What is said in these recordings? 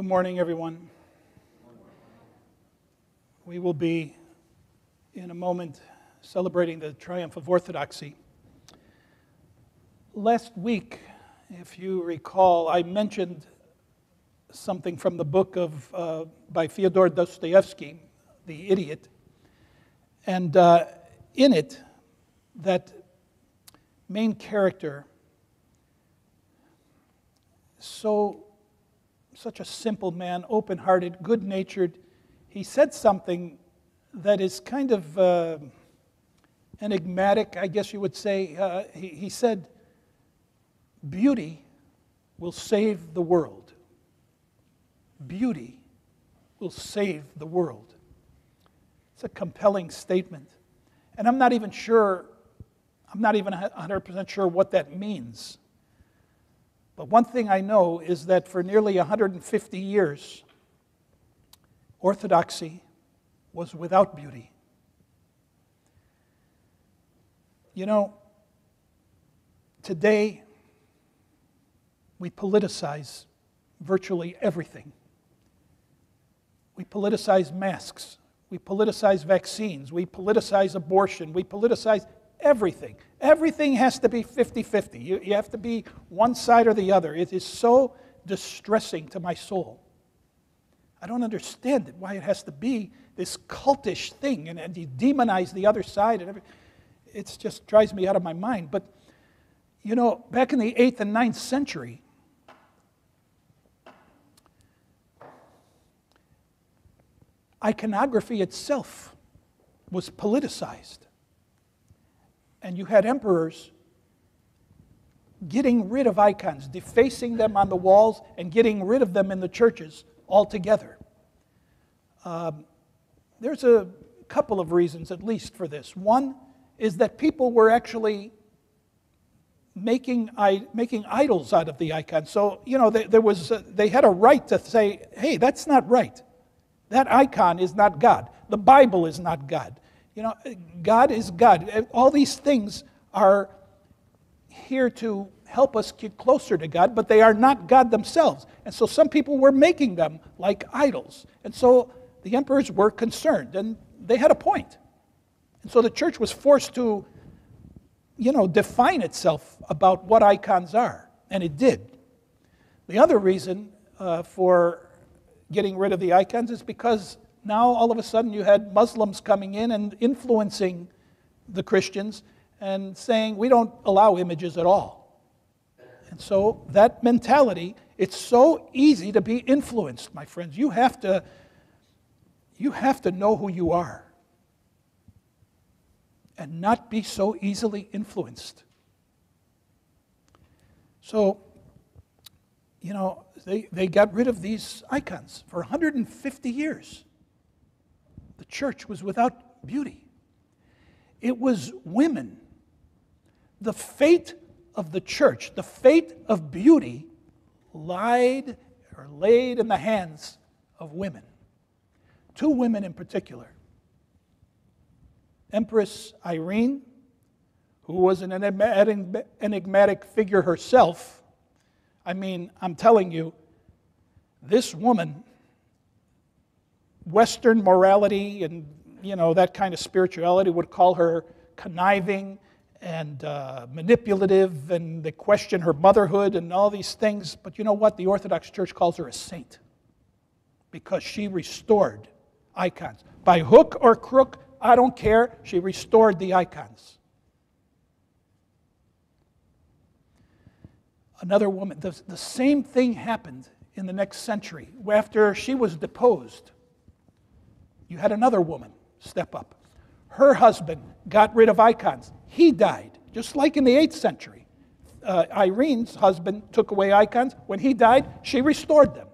Good morning, everyone. We will be, in a moment, celebrating the triumph of Orthodoxy. Last week, if you recall, I mentioned something from the book of, uh, by Fyodor Dostoevsky, The Idiot. And uh, in it, that main character, so such a simple man, open hearted, good natured. He said something that is kind of uh, enigmatic, I guess you would say. Uh, he, he said, Beauty will save the world. Beauty will save the world. It's a compelling statement. And I'm not even sure, I'm not even 100% sure what that means. But one thing I know is that for nearly 150 years, Orthodoxy was without beauty. You know, today we politicize virtually everything. We politicize masks. We politicize vaccines. We politicize abortion. We politicize everything. Everything has to be 50 50. You, you have to be one side or the other. It is so distressing to my soul. I don't understand it, why it has to be this cultish thing and, and you demonize the other side. And it just drives me out of my mind. But, you know, back in the 8th and 9th century, iconography itself was politicized. And you had emperors getting rid of icons, defacing them on the walls, and getting rid of them in the churches altogether. Um, there's a couple of reasons, at least, for this. One is that people were actually making, making idols out of the icons. So, you know, they, there was, uh, they had a right to say, hey, that's not right. That icon is not God. The Bible is not God. You know, God is God. All these things are here to help us get closer to God, but they are not God themselves. And so some people were making them like idols. And so the emperors were concerned, and they had a point. And so the church was forced to, you know, define itself about what icons are, and it did. The other reason uh, for getting rid of the icons is because now all of a sudden you had Muslims coming in and influencing the Christians and saying, we don't allow images at all. And so that mentality, it's so easy to be influenced, my friends. You have to, you have to know who you are and not be so easily influenced. So, you know, they, they got rid of these icons for 150 years the church was without beauty. It was women. The fate of the church, the fate of beauty, lied or laid in the hands of women. Two women in particular Empress Irene, who was an enigmatic figure herself. I mean, I'm telling you, this woman Western morality and you know that kind of spirituality would call her conniving and uh, manipulative, and they question her motherhood and all these things. But you know what? The Orthodox Church calls her a saint because she restored icons. By hook or crook, I don't care. She restored the icons. Another woman, the, the same thing happened in the next century after she was deposed you had another woman step up. Her husband got rid of icons. He died, just like in the 8th century. Uh, Irene's husband took away icons. When he died, she restored them.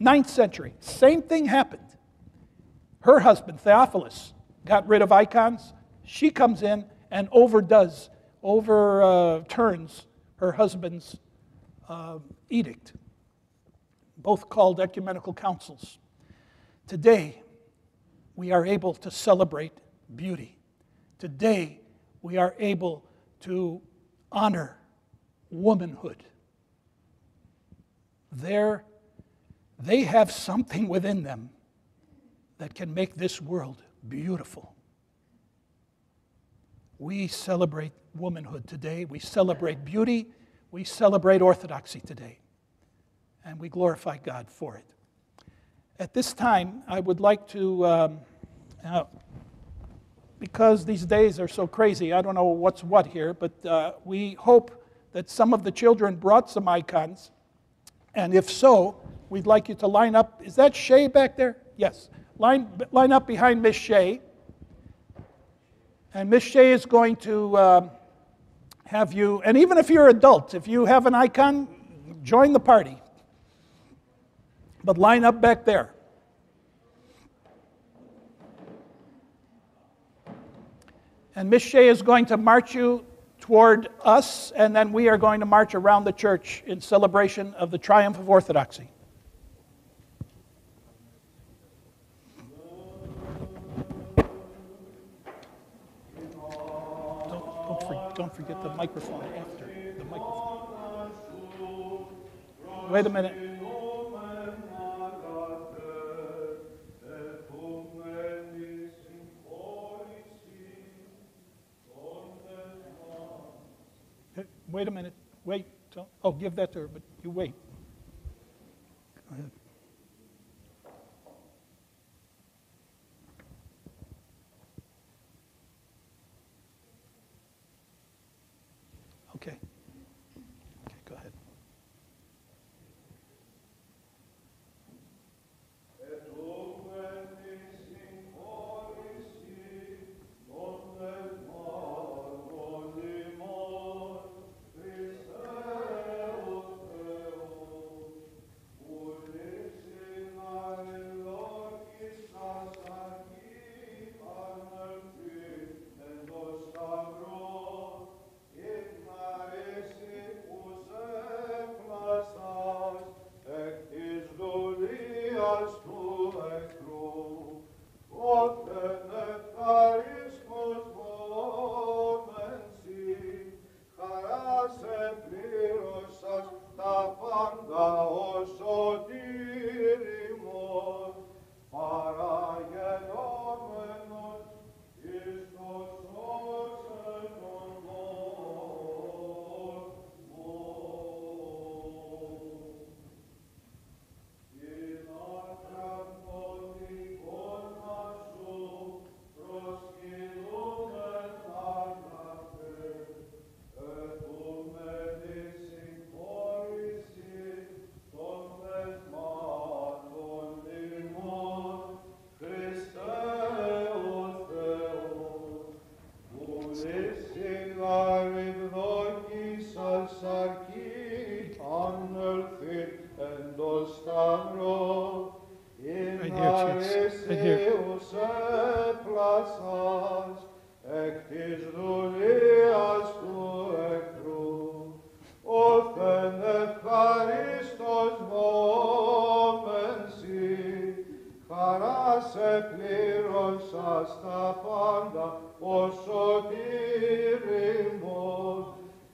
9th century, same thing happened. Her husband, Theophilus, got rid of icons. She comes in and overdoes, overturns her husband's uh, edict, both called ecumenical councils. Today, we are able to celebrate beauty. Today, we are able to honor womanhood. There, they have something within them that can make this world beautiful. We celebrate womanhood today. We celebrate beauty. We celebrate orthodoxy today. And we glorify God for it. At this time, I would like to, um, uh, because these days are so crazy, I don't know what's what here, but uh, we hope that some of the children brought some icons. And if so, we'd like you to line up. Is that Shay back there? Yes. Line, line up behind Miss Shay. And Miss Shea is going to uh, have you, and even if you're adults, if you have an icon, join the party. But line up back there. And Miss Shea is going to march you toward us, and then we are going to march around the church in celebration of the triumph of orthodoxy. don't forget the microphone after the microphone. Wait a minute. Wait a minute. Wait. Oh, give that to her, but you wait. Go ahead. Okay. εκ της δουλείας του εχθρού, όθεν ευχαρίστος μόμεν σοι, χαράς σε πλήρωσα στα πάντα, ο σωτήριμος,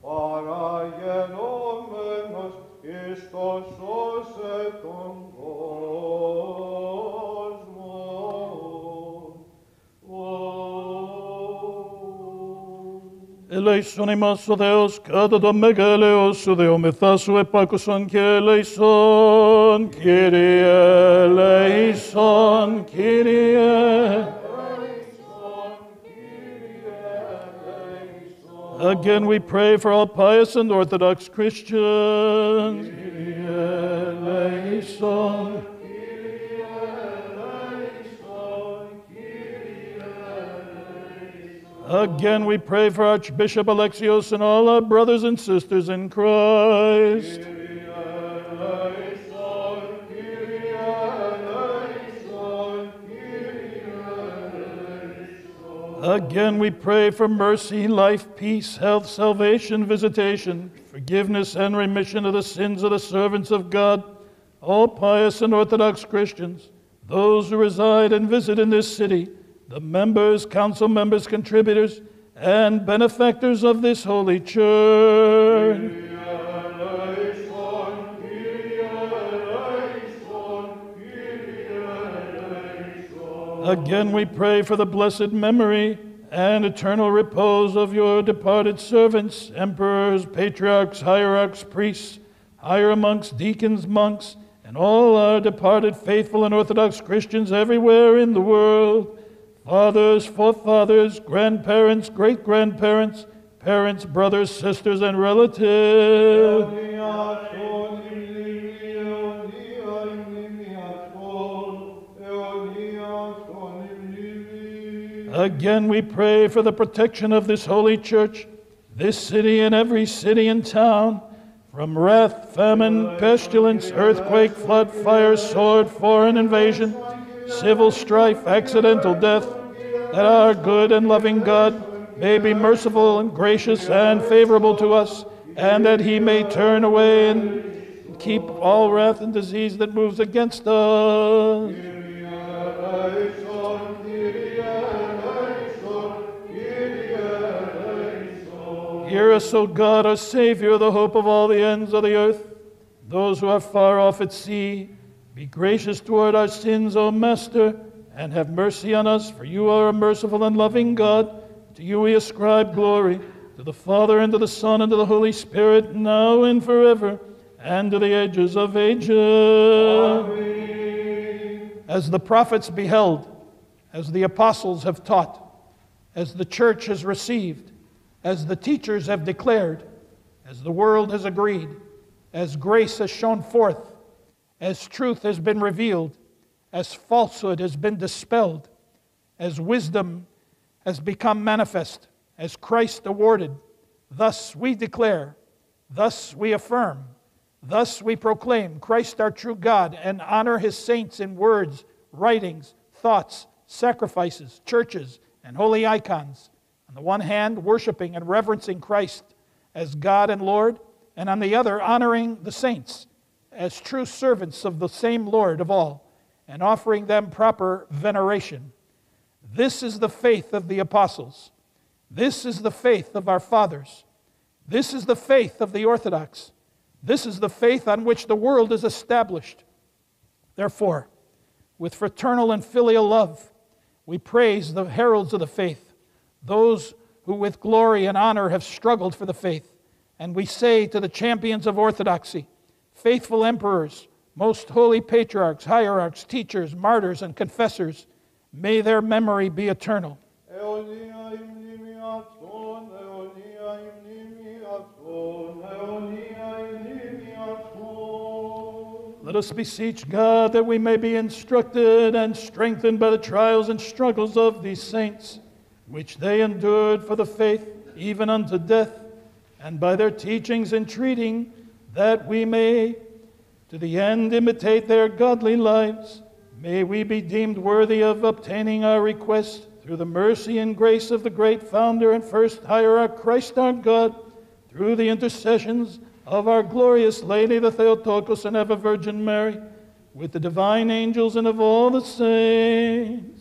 παραγενόμενος εις το σώσε τον κόσμο. eleison imás o Deus, cada do megaleos o Deo methasu epakouson και eleison, Kyrie eleison, Kyrie. Again, we pray for all pious and Orthodox Christians. Kyrie eleison. Again, we pray for Archbishop Alexios and all our brothers and sisters in Christ. Again, we pray for mercy, life, peace, health, salvation, visitation, forgiveness, and remission of the sins of the servants of God, all pious and Orthodox Christians, those who reside and visit in this city the members, council members, contributors, and benefactors of this holy church. Again, we pray for the blessed memory and eternal repose of your departed servants, emperors, patriarchs, hierarchs, priests, hieromonks, deacons, monks, and all our departed faithful and Orthodox Christians everywhere in the world fathers, forefathers, grandparents, great grandparents, parents, brothers, sisters, and relatives. Again, we pray for the protection of this holy church, this city, and every city and town from wrath, famine, pestilence, earthquake, flood, fire, sword, foreign invasion, civil strife, accidental death, that our good and loving God may be merciful and gracious and favorable to us, and that he may turn away and keep all wrath and disease that moves against us. Hear us, O God, our Savior, the hope of all the ends of the earth. Those who are far off at sea, be gracious toward our sins, O Master, and have mercy on us, for you are a merciful and loving God. To you we ascribe glory, to the Father, and to the Son, and to the Holy Spirit, now and forever, and to the ages of ages. As the prophets beheld, as the apostles have taught, as the church has received, as the teachers have declared, as the world has agreed, as grace has shone forth, as truth has been revealed, as falsehood has been dispelled, as wisdom has become manifest, as Christ awarded, thus we declare, thus we affirm, thus we proclaim Christ our true God and honor his saints in words, writings, thoughts, sacrifices, churches, and holy icons. On the one hand, worshiping and reverencing Christ as God and Lord, and on the other, honoring the saints as true servants of the same Lord of all, and offering them proper veneration. This is the faith of the apostles. This is the faith of our fathers. This is the faith of the Orthodox. This is the faith on which the world is established. Therefore, with fraternal and filial love, we praise the heralds of the faith those who with glory and honor have struggled for the faith. And we say to the champions of orthodoxy, faithful emperors, most holy patriarchs, hierarchs, teachers, martyrs, and confessors, may their memory be eternal. Let us beseech God that we may be instructed and strengthened by the trials and struggles of these saints which they endured for the faith even unto death, and by their teachings entreating that we may to the end imitate their godly lives, may we be deemed worthy of obtaining our request through the mercy and grace of the great founder and first hierarch Christ our God, through the intercessions of our glorious Lady, the Theotokos and ever Virgin Mary, with the divine angels and of all the saints.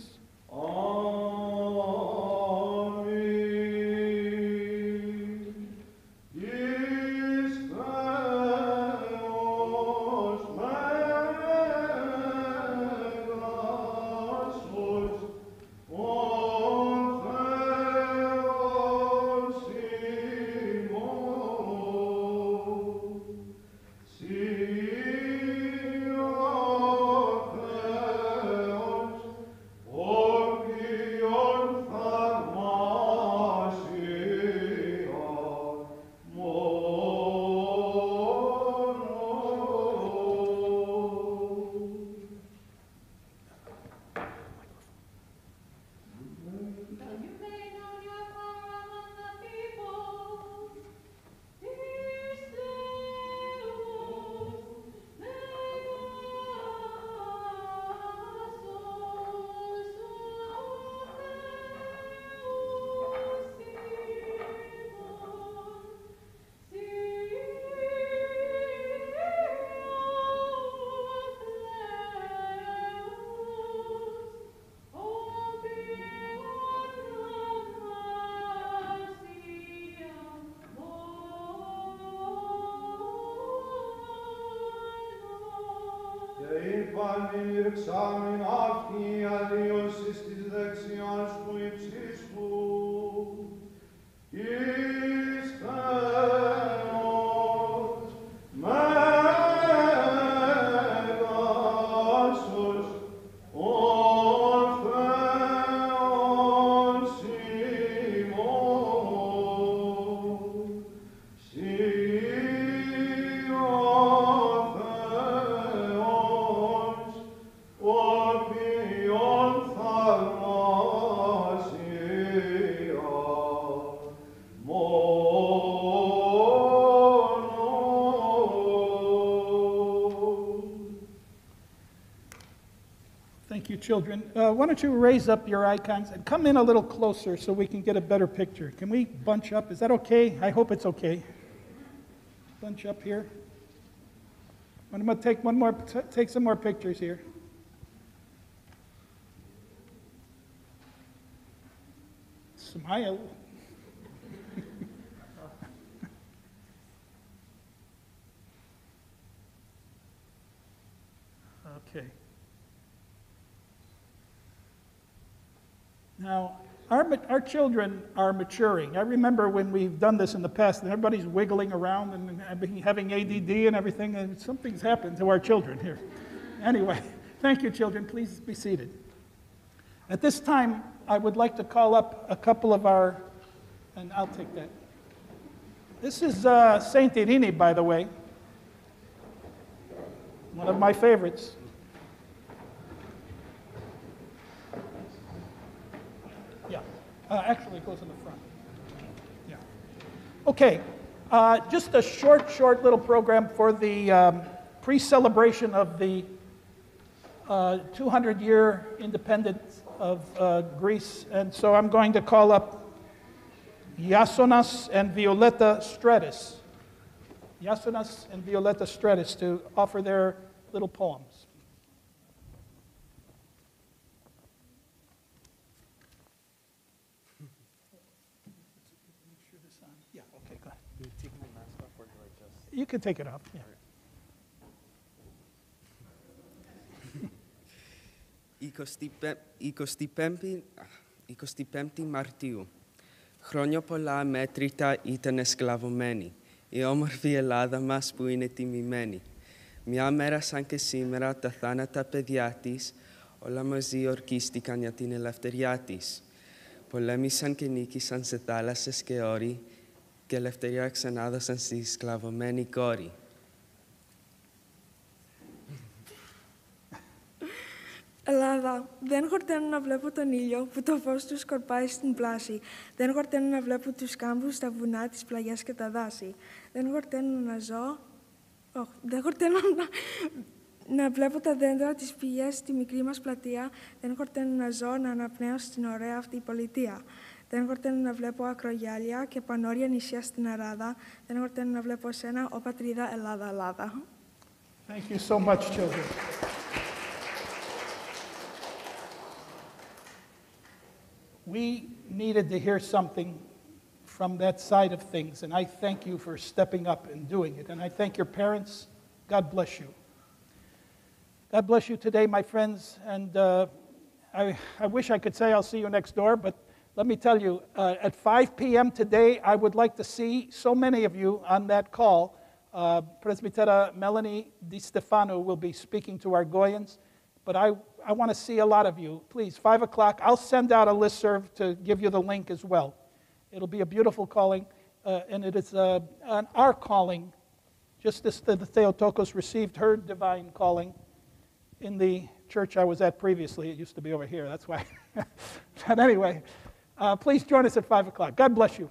examina Thank you, children. Uh, why don't you raise up your icons and come in a little closer so we can get a better picture? Can we bunch up? Is that okay? I hope it's okay. Bunch up here. I'm going to take one more, take some more pictures here. Smile. okay. Now, our, our children are maturing. I remember when we've done this in the past, and everybody's wiggling around and having- ADD and everything, and something's happened to our children here. Anyway, thank you, children. Please be seated. At this time, I would like to call up a couple of our, and I'll take that. This is uh, Saint Irini, by the way, one of my favorites. Yeah, uh, actually, it goes in the front. Yeah. Okay, uh, just a short, short little program for the um, pre celebration of the 200 year independence of uh, Greece. And so I'm going to call up Yasonas and Violetta Stratus. Yasonas and Violetta Stratus to offer their little poems. You can take it off. Yeah. 25η 25η Μαρτίου. Χρόνια πολλά μέτρητα ήταν σκλαβωμένοι. Η όμορφη Ελλάδα μας που είναι τιμημένη. Μια μέρα σαν και σήμερα τα θάνατα παιδιά της όλα μαζί ορκίστηκαν για την ελευθεριά της. Πολέμησαν και νίκησαν σε θάλασσες και όρη και ελευθερία ξανάδωσαν στη σκλαβωμένη κόρη. Ελλάδα, δεν χορταίνω να βλέπω τον ήλιο που το φως του σκορπάει στην πλάση. Δεν χορταίνω να βλέπω τους κάμπους, τα βουνά, τις πλαγιές και τα δάση. Δεν χορταίνω να ζω... Όχι, δεν χορταίνω να... να βλέπω τα δέντρα, τις πηγές στη μικρή μας πλατεία. Δεν χορταίνω να ζω, να αναπνέω στην ωραία αυτή πολιτεία. Δεν χορταίνω να βλέπω ακρογιάλια και πανόρια νησιά στην Ελλάδα. Δεν χορταίνω να βλέπω σένα, ο πατρίδα Ελλάδα, Ελλάδα. Thank you so much, children. We needed to hear something from that side of things, and I thank you for stepping up and doing it. And I thank your parents. God bless you. God bless you today, my friends. And uh, I, I wish I could say I'll see you next door, but let me tell you, uh, at 5 p.m. today, I would like to see so many of you on that call. Uh, Presbytera Melanie Di Stefano will be speaking to our Goyans, but I, I want to see a lot of you. Please, 5 o'clock, I'll send out a listserv to give you the link as well. It'll be a beautiful calling, uh, and it is uh, an our calling, just as the Theotokos received her divine calling in the church I was at previously. It used to be over here, that's why. but anyway, uh, please join us at 5 o'clock. God bless you.